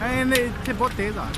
哎那这包得咋